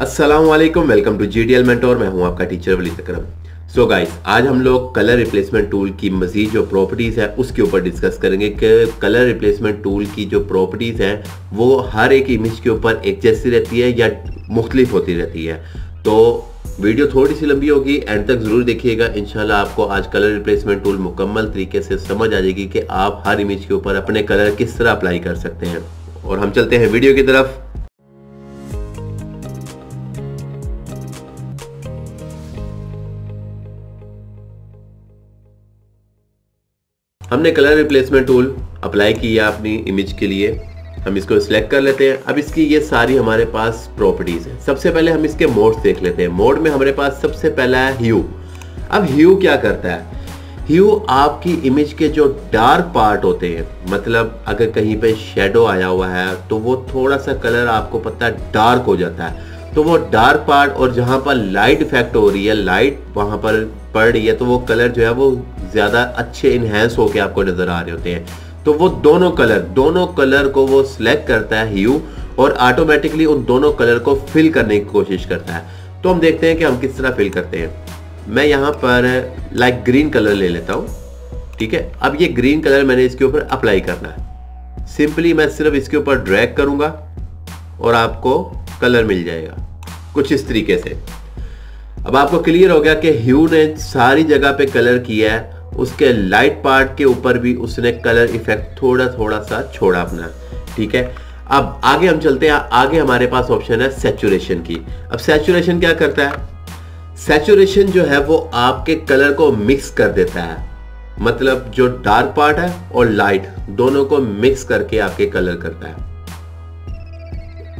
अस्सलाम वालेकुम to G D L mentor मैं हूँ आपका टीचर वली तकरम सो गाइस आज हम लोग कलर रिप्लेसमेंट टूल की मजीद जो प्रॉपर्टीज़ है, उसके ऊपर डिस्कस करेंगे कि कलर रिप्लेसमेंट टूल की जो प्रॉपर्टीज़ हैं, वो हर एक इमेज के ऊपर एक जैसी रहती है या मुख्तलिफ़ होती रहती है। तो वीडियो थोड़ी सी लंबी होगी एंड तक ज़रूर देखिएगा। इनशाला आपको आज कलर रिप्लेसमेंट टूल मुकम्मल तरीके से समझ आ जाएगी कि आप हर इमेज के ऊपर अपने कलर किस तरह अप्लाई कर सकते हैं। और हम चलते हैं वीडियो की तरफ़। हमने कलर रिप्लेसमेंट टूल अप्लाई किया अपनी इमेज के लिए। हम इसको सिलेक्ट कर लेते हैं। अब इसकी ये सारी हमारे पास प्रॉपर्टीज़ हैं। सबसे पहले हम इसके मोड्स देख लेते हैं। मोड में हमारे पास सबसे पहला है ह्यू अब ह्यू क्या करता है? ह्यू आपकी इमेज के जो डार्क पार्ट होते हैं मतलब अगर कहीं पे शेडो आया हुआ है तो वो थोड़ा सा कलर आपको पता है डार्क हो जाता है। तो वो डार्क पार्ट और जहाँ पर लाइट इफ़ेक्ट हो रही है लाइट वहाँ पर पड़ रही है तो वो कलर जो है वो ज़्यादा अच्छे इन्हेंस होके आपको नज़र आ रहे होते हैं। तो वो दोनों कलर दोनों कलर को वो सिलेक्ट करता है ह्यू और ऑटोमेटिकली उन दोनों कलर को फिल करने की कोशिश करता है। तो हम देखते हैं कि हम किस तरह फिल करते हैं। मैं यहाँ पर लाइक ग्रीन कलर ले लेता हूँ, ठीक है? अब ये ग्रीन कलर मैंने इसके ऊपर अप्लाई करना है। सिंपली मैं सिर्फ़ इसके ऊपर ड्रैग करूँगा और आपको कलर मिल जाएगा। कुछ इस तरीके से। अब आपको क्लियर हो गया कि ह्यू ने सारी जगह पे कलर किया है, उसके लाइट पार्ट के ऊपर भी उसने कलर इफ़ेक्ट थोड़ा थोड़ा सा छोड़ा अपना, ठीक है? अब आगे हम चलते हैं, आगे हमारे पास ऑप्शन है सेचुरेशन की। अब सेचुरेशन क्या करता है? सेचुरेशन जो है वो आपके कलर को मिक्स कर देता है। मतलब जो डार्क पार्ट है और लाइट दोनों को मिक्स करके आपके कलर करता है।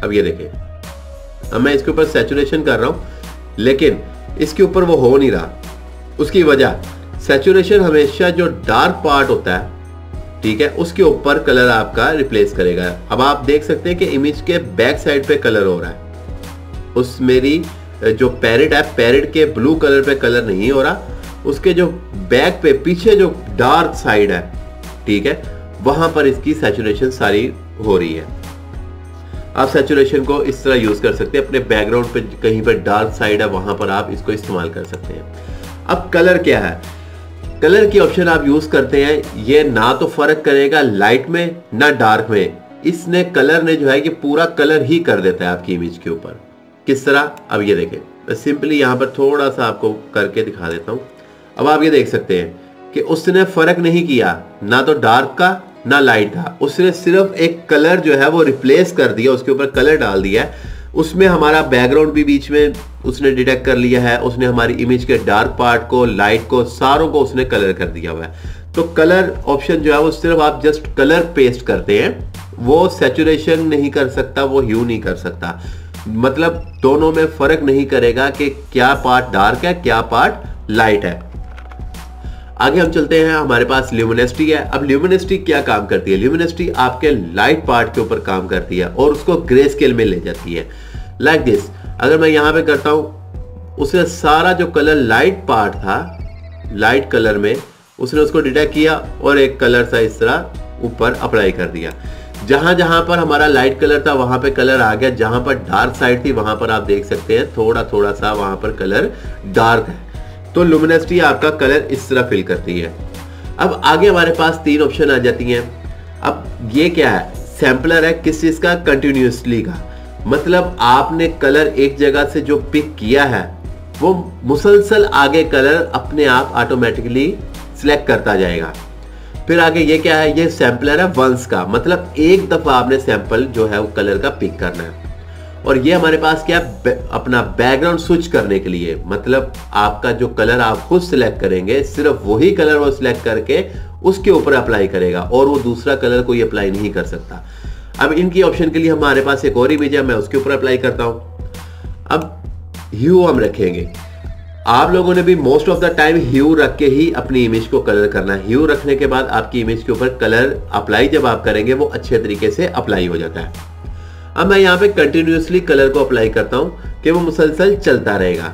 अब ये देखिए। अब मैं इसके ऊपर सेचुरेशन कर रहा हूँ, लेकिन इसके ऊपर वो हो नहीं रहा। उसकी वजह सेचुरेशन हमेशा जो डार्क पार्ट होता है, ठीक है, उसके ऊपर कलर आपका रिप्लेस करेगा। अब आप देख सकते हैं कि इमेज के बैक साइड पे कलर हो रहा है। उस मेरी जो पैरेट है पैरेट के ब्लू कलर पे कलर नहीं हो रहा। उसके जो बैक पे, पीछे जो डार्क साइड है, ठीक है, वहाँ पर इसकी सेचुरेशन सारी हो रही है। आप सेचुरेशन को इस तरह यूज़ कर सकते हैं। अपने बैकग्राउंड पे कहीं पर डार्क साइड है, वहाँ पर आप इसको इस्तेमाल कर सकते हैं। अब कलर क्या है? कलर की ऑप्शन आप यूज़ करते हैं, ये ना तो फ़र्क करेगा लाइट में, ना डार्क में। इसने कलर ने जो है कि पूरा कलर ही कर देता है आपकी इमेज के ऊपर। किस तरह? अब ये देखें। मैं सिंपली यहाँ पर थोड़ा सा आपको करके दिखा देता हूँ। अब आप ये देख सकते हैं कि उसने फ़र्क नहीं किया, ना तो डार्क का ना लाइट था। उसने सिर्फ़ एक कलर जो है वो रिप्लेस कर दिया, उसके ऊपर कलर डाल दिया है। उसमें हमारा बैकग्राउंड भी बीच में उसने डिटेक्ट कर लिया है। उसने हमारी इमेज के डार्क पार्ट को लाइट को, सारों को उसने कलर कर दिया हुआ है। तो कलर ऑप्शन जो है वो सिर्फ़ आप जस्ट कलर पेस्ट करते हैं। वो सेचुरेशन नहीं कर सकता, वो ह्यू नहीं कर सकता। मतलब दोनों में फ़र्क नहीं करेगा कि क्या पार्ट डार्क है, क्या पार्ट लाइट है। आगे हम चलते हैं, हमारे पास ल्यूमिनेसिटी है। अब ल्यूमिनेसिटी क्या काम करती है? ल्यूमिनेसिटी आपके लाइट पार्ट के ऊपर काम करती है और उसको ग्रे स्केल में ले जाती है। लाइक like दिस अगर मैं यहाँ पे करता हूँ उसे सारा जो कलर लाइट पार्ट था लाइट कलर में, उसने उसको डिटेक्ट किया और एक कलर सा इस तरह ऊपर अप्लाई कर दिया। जहाँ जहाँ पर हमारा लाइट कलर था, वहाँ पे कलर आ गया। जहाँ पर डार्क साइड थी, वहाँ पर आप देख सकते हैं थोड़ा थोड़ा सा वहाँ पर कलर डार्क है। तो लुमिनेसिटी आपका कलर इस तरह फिल करती है। अब आगे हमारे पास तीन ऑप्शन आ जाती हैं। अब ये क्या है? सैंपलर है किस चीज़ का? कंटिन्यूसली का। मतलब आपने कलर एक जगह से जो पिक किया है, वो मुसलसल आगे कलर अपने आप ऑटोमेटिकली सिलेक्ट करता जाएगा। फिर आगे ये क्या है? ये सैंपलर है वंस का। मतलब एक दफ़ा आपने सैंपल जो है वो कलर का पिक करना है। और ये हमारे पास क्या अपना बैकग्राउंड स्विच करने के लिए मतलब आपका जो कलर आप खुद सिलेक्ट करेंगे, सिर्फ़ वही कलर वो सिलेक्ट करके उसके ऊपर अप्लाई करेगा और वो दूसरा कलर कोई अप्लाई नहीं कर सकता। अब इनकी ऑप्शन के लिए हमारे पास एक और इमेज है, मैं उसके ऊपर अप्लाई करता हूँ। अब ह्यू हम रखेंगे। आप लोगों ने भी most of the time hue रख के ही अपनी इमेज को कलर करना है। ह्यू रखने के बाद आपकी इमेज के ऊपर कलर अप्लाई जब आप करेंगे, वो अच्छे तरीके से अप्लाई हो जाता है। अब मैं यहाँ पे कंटिन्यूसली कलर को अप्लाई करता हूँ कि वो मुसलसल चलता रहेगा।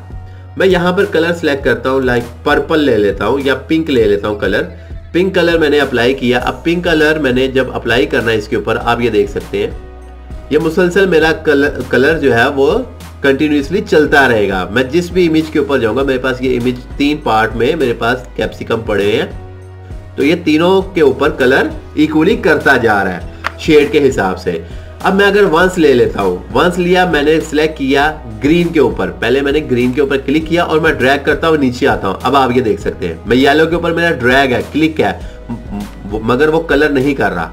मैं यहाँ पर कलर सेलेक्ट करता हूँ लाइक पर्पल ले लेता हूँ या पिंक ले लेता हूँ कलर पिंक कलर मैंने अप्लाई किया। अब पिंक कलर मैंने जब अप्लाई करना है इसके ऊपर, आप ये देख सकते हैं। ये मुसलसल मेरा कलर कलर जो है वो कंटिन्यूसली चलता रहेगा। मैं जिस भी इमेज के ऊपर जाऊँगा, मेरे पास ये इमेज तीन पार्ट में मेरे पास कैप्सिकम पड़े हैं। तो ये तीनों के ऊपर कलर इक्वली करता जा रहा है शेड के हिसाब से। अब मैं अगर वंस ले लेता हूँ। वंस लिया, मैंने सिलेक्ट किया ग्रीन के ऊपर। पहले मैंने ग्रीन के ऊपर क्लिक किया और मैं ड्रैग करता हूँ, नीचे आता हूँ। अब आप ये देख सकते हैं। मैं येलो के ऊपर मेरा ड्रैग है क्लिक है। मगर वो कलर नहीं कर रहा।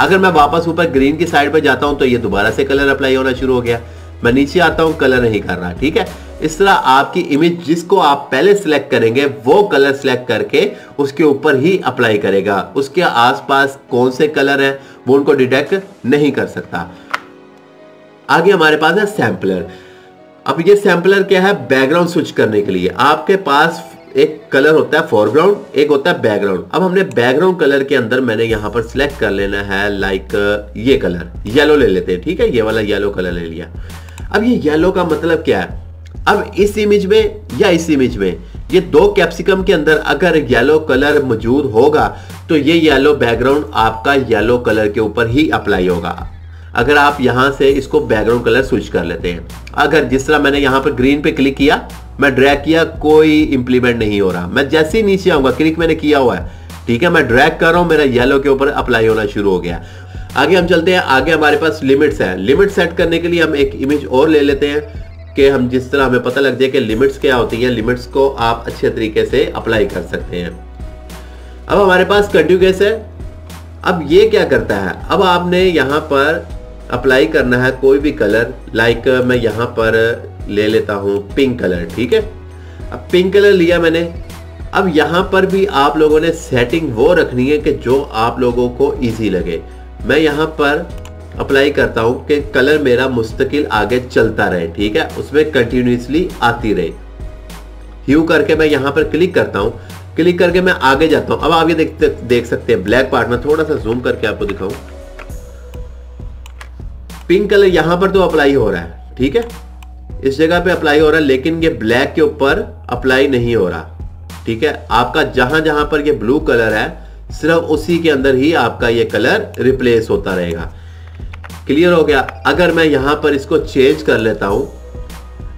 अगर मैं वापस ऊपर ग्रीन की साइड पर जाता हूँ तो ये दोबारा से कलर अप्लाई होना शुरू हो गया। मैं नीचे आता हूँ कलर नहीं कर रहा, ठीक है? इस तरह आपकी इमेज जिसको आप पहले सिलेक्ट करेंगे, वो कलर सिलेक्ट करके उसके ऊपर ही अप्लाई करेगा। उसके आसपास कौन से कलर है, वो उनको डिटेक्ट नहीं कर सकता। आगे हमारे पास है सैंपलर अब ये सैंपलर क्या है? बैकग्राउंड स्विच करने के लिए। आपके पास एक कलर होता है फोरग्राउंड एक होता है बैकग्राउंड अब हमने बैकग्राउंड कलर के अंदर मैंने यहाँ पर सिलेक्ट कर लेना है लाइक ये कलर येलो ले लेते हैं, ठीक है? ये वाला येलो कलर ले लिया। अब ये येलो का मतलब क्या है? अब इस इमेज में या इस इमेज में, ये दो कैप्सिकम के अंदर अगर येलो कलर मौजूद होगा तो ये येलो बैकग्राउंड आपका येलो कलर के ऊपर ही अप्लाई होगा। अगर आप यहाँ से इसको बैकग्राउंड कलर स्विच कर लेते हैं। अगर जिस तरह मैंने यहाँ पर ग्रीन पे क्लिक किया, मैं ड्रैग किया, कोई इंप्लीमेंट नहीं हो रहा। मैं जैसे ही नीचे आऊँगा क्लिक मैंने किया हुआ है। ठीक है, मैं ड्रैग कर रहा हूँ, मेरा येलो के ऊपर अप्लाई होना शुरू हो गया। आगे हम चलते हैं, आगे हमारे पास लिमिट्स है। लिमिट सेट करने के लिए हम एक इमेज और ले लेते हैं। कि हम जिस तरह हमें पता लग जाए कि लिमिट्स क्या होती है, लिमिट्स को आप अच्छे तरीके से अप्लाई कर सकते हैं। अब हमारे पास कंटिन्यूस है। अब ये क्या करता है? अब आपने यहाँ पर अप्लाई करना है कोई भी कलर लाइक मैं यहाँ पर ले लेता हूँ पिंक कलर ठीक है? अब पिंक कलर लिया मैंने। अब यहाँ पर भी आप लोगों ने सेटिंग वो रखनी है कि जो आप लोगों को ईजी लगे। मैं यहाँ पर अप्लाई करता हूँ कि कलर मेरा मुस्तकिल आगे चलता रहे ठीक है? उसमें कंटिन्यूसली आती रहे। ह्यू करके मैं यहाँ पर क्लिक करता हूँ। क्लिक करके मैं आगे जाता हूँ। अब आप ये देख, देख सकते हैं ब्लैक पार्ट में थोड़ा सा जूम करके आपको दिखाऊँ। पिंक कलर यहाँ पर तो अप्लाई हो रहा है ठीक है? इस जगह पे अप्लाई हो रहा है लेकिन ये ब्लैक के ऊपर अप्लाई नहीं हो रहा ठीक है? आपका जहाँ जहाँ पर ये ब्लू कलर है सिर्फ़ उसी के अंदर ही आपका ये कलर रिप्लेस होता रहेगा। क्लियर हो गया। अगर मैं यहाँ पर इसको चेंज कर लेता हूँ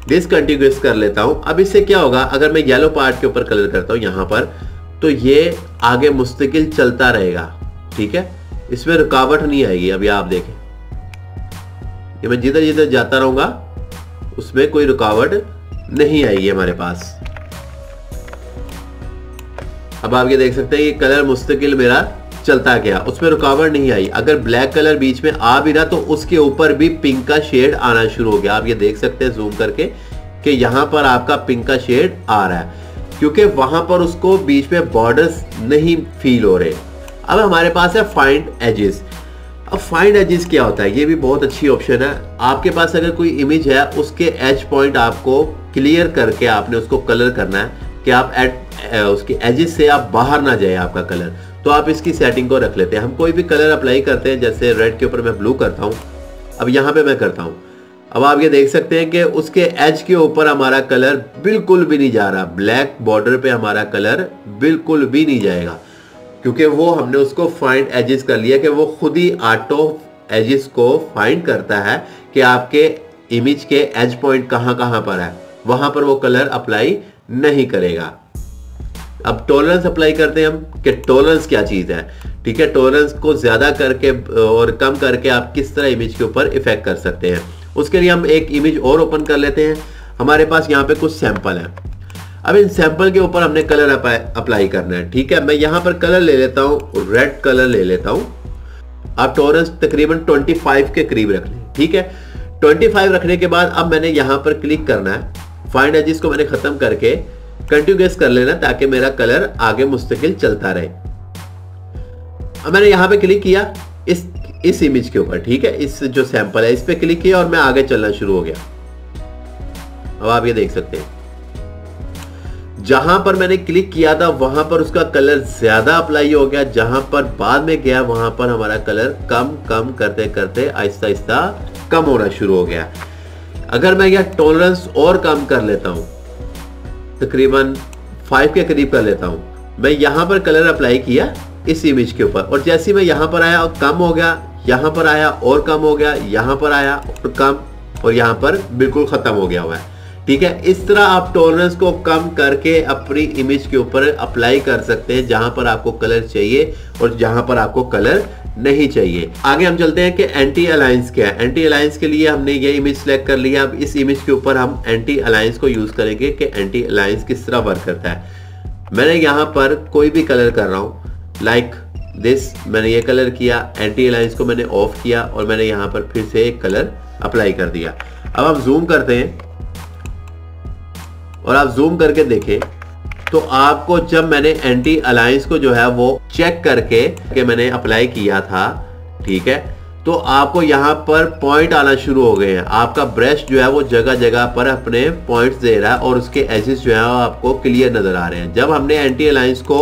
डिसकंटिन्यूस कर लेता हूँ, अब इससे क्या होगा? अगर मैं येलो पार्ट के ऊपर कलर करता हूँ यहाँ पर तो ये आगे मुस्तकिल चलता रहेगा। ठीक है? इसमें रुकावट नहीं आएगी। अभी आप देखें। ये मैं जिधर जिधर जाता रहूँगा, उसमें कोई रुकावट नहीं आएगी हमारे पास। अब आप ये देख सकते हैं ये कलर मुस्तकिल मेरा चलता गया। उसमें रुकावट नहीं आई। अगर ब्लैक कलर बीच में आ भी रहा तो उसके ऊपर भी पिंक का शेड आना शुरू हो गया। आप ये देख सकते हैं जूम करके कि यहाँ पर आपका पिंक का शेड आ रहा है। क्योंकि वहाँ पर उसको बीच में बॉर्डर्स नहीं फील हो रहे। अब हमारे पास है फाइंड एजेस अब फाइंड एजेस क्या होता है? ये भी बहुत अच्छी ऑप्शन है। आपके पास अगर कोई इमेज है, उसके एज पॉइंट आपको क्लियर करके आपने उसको कलर करना है कि आप एट उसके एजेस से आप बाहर ना जाए आपका कलर तो आप इसकी सेटिंग को रख लेते हैं। हम कोई भी कलर अप्लाई करते हैं, जैसे रेड के ऊपर मैं ब्लू करता हूँ। अब यहाँ पे मैं करता हूँ। अब आप ये देख सकते हैं कि उसके एज के ऊपर हमारा कलर बिल्कुल भी नहीं जा रहा। ब्लैक बॉर्डर पे हमारा कलर बिल्कुल भी नहीं जाएगा। क्योंकि वो हमने उसको फाइंड एजेस कर लिया कि वो खुद ही ऑटो एजेस को फाइंड करता है कि आपके इमेज के एज पॉइंट कहाँ कहाँ पर है। वहाँ पर वो कलर अप्लाई नहीं करेगा। अब टॉलरेंस अप्लाई करते हैं हम कि टॉलरेंस क्या चीज़ है। ठीक है टॉलरेंस को ज़्यादा करके और कम करके आप किस तरह इमेज के ऊपर इफ़ेक्ट कर सकते हैं। उसके लिए हम एक इमेज और ओपन कर लेते हैं। हमारे पास यहाँ पे कुछ सैंपल है। अब इन सैंपल के ऊपर हमने कलर अप्लाई करना है। ठीक है, मैं यहाँ पर कलर ले लेता हूँ रेड कलर ले लेता हूँ। आप टॉरेंस तकरीबन 25 के करीब रख लें। ठीक है 25 रखने के बाद अब मैंने यहाँ पर क्लिक करना है। फाइंड एजिस को मैंने खत्म करके कंटिन्यूस कर लेना ताकि मेरा कलर आगे मुस्तकिल चलता रहे। अब मैंने यहाँ पे क्लिक किया इस इस इमेज के ऊपर, ठीक है? इस जो सैंपल है, इस पे क्लिक किया और मैं आगे चलना शुरू हो गया। अब आप ये देख सकते हैं। जहाँ पर मैंने क्लिक किया था, वहाँ पर उसका कलर ज़्यादा अप्लाई हो गया। जहाँ पर बाद में गया, वहाँ पर हमारा कलर कम कम करते करते आहिस्ता आहिस्ता कम होना शुरू हो गया। अगर मैं यह टॉलरेंस और कम कर लेता हूँ तकरीबन फाइव के करीब कर लेता हूँ। मैं यहाँ पर कलर अप्लाई किया इस इमेज के ऊपर। और जैसे मैं यहाँ पर आया और कम हो गया, यहाँ पर आया, और कम हो गया, यहाँ पर आया, और कम, और यहाँ पर बिल्कुल खत्म हो गया हुआ है। ठीक है? इस तरह आप टॉलरेंस को कम करके अपनी इमेज के ऊपर अप्लाई कर सकते हैं, जहाँ पर आपको कलर चाहिए और जहाँ पर आपको कलर नहीं चाहिए। आगे हम चलते हैं कि एंटी अलायंस क्या है। एंटी अलायंस के लिए हमने ये इमेज सेलेक्ट कर लिया। अब इस इमेज के ऊपर हम एंटी अलायंस को यूज़ करेंगे कि एंटी अलायंस किस तरह वर्क करता है। मैंने यहाँ पर कोई भी कलर कर रहा हूँ। लाइक दिस मैंने ये कलर किया। एंटी अलायंस को मैंने ऑफ़ किया और मैंने यहाँ पर फिर से एक कलर अप्लाई कर दिया। अब हम जूम करते हैं। और आप जूम करके देखें। तो आपको जब मैंने एंटी अलायंस को जो है वो चेक करके के मैंने अप्लाई किया था, ठीक है तो आपको यहाँ पर पॉइंट आना शुरू हो गए हैं। आपका ब्रश जो है वो जगह जगह पर अपने पॉइंट्स दे रहा है और उसके एजेस जो है वो आपको क्लियर नज़र आ रहे हैं। जब हमने एंटी अलायंस को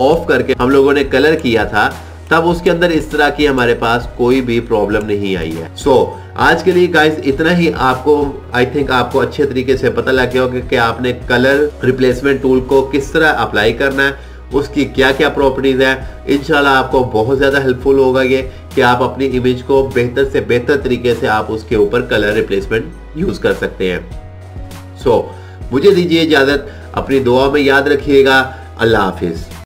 ऑफ़ करके हम लोगों ने कलर किया था तब उसके अंदर इस तरह की हमारे पास कोई भी प्रॉब्लम नहीं आई है। सो so, आज के लिए गाइस इतना ही आपको आई थिंक आपको अच्छे तरीके से पता लग गया होगा कि आपने कलर रिप्लेसमेंट टूल को किस तरह अप्लाई करना है उसकी क्या क्या प्रॉपर्टीज़ है। इनशाला आपको बहुत ज़्यादा हेल्पफुल होगा ये कि आप अपनी इमेज को बेहतर से बेहतर तरीके से आप उसके ऊपर कलर रिप्लेसमेंट यूज़ कर सकते हैं। सो so, मुझे दीजिए इजाज़त अपनी दुआ में याद रखिएगा। अल्लाह हाफिज़।